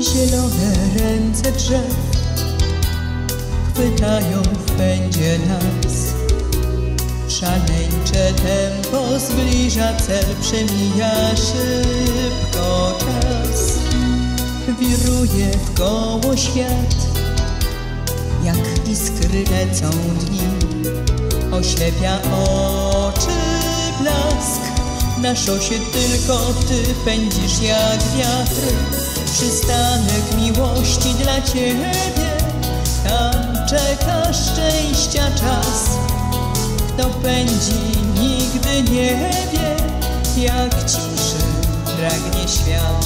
Zielone ręce drzew chwytają w pędzie nas. Szaleńcze tempo zbliża cel, przemija szybko czas. Wiruje w koło świat, jak iskry lecą dni. Oślepia oczy blask, na szosie tylko ty pędzisz jak wiatr. Przystanek miłości dla ciebie, tam czeka szczęścia czas. Kto pędzi, nigdy nie wie, jak ciszy pragnie świat.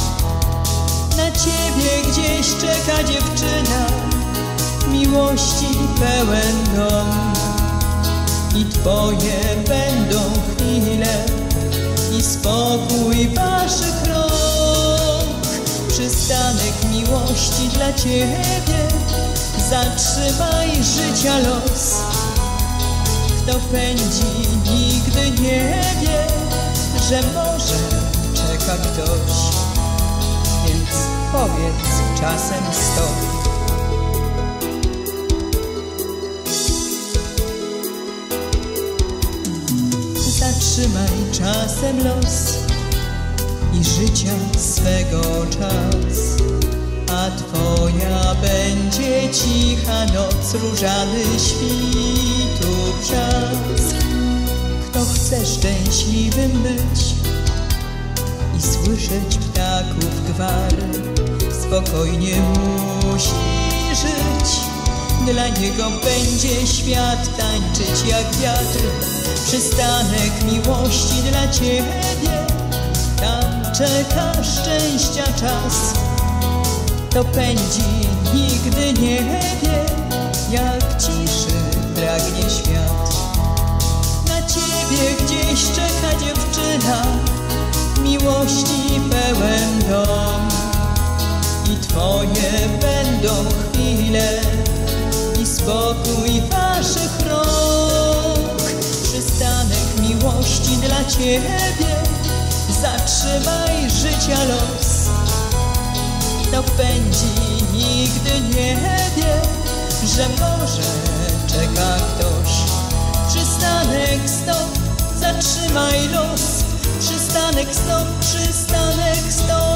Na ciebie gdzieś czeka dziewczyna, miłości pełen dom. I twoje będą Przystanek miłości dla ciebie, zatrzymaj życia los. Kto pędzi, nigdy nie wie, że może czeka ktoś. Więc powiedz czasem stop. Zatrzymaj czasem los i życia swego czas, twoja będzie cicha noc, różany świtu brzask. Kto chce szczęśliwym być i słyszeć ptaków gwar, spokojnie musi żyć. Dla niego będzie świat tańczyć jak wiatr Przystanek miłości dla ciebie Tam czeka szczęścia czas To pędzi, nigdy nie wie Jak ciszy pragnie świat Na ciebie gdzieś czeka dziewczyna Miłości pełen dom I twoje będą chwile i spokój waszych rąk. Przystanek miłości dla ciebie, zatrzymaj życia los. Pędzi, nigdy nie wie, że może czeka ktoś. Przystanek stop, zatrzymaj los. Przystanek stop, przystanek stop.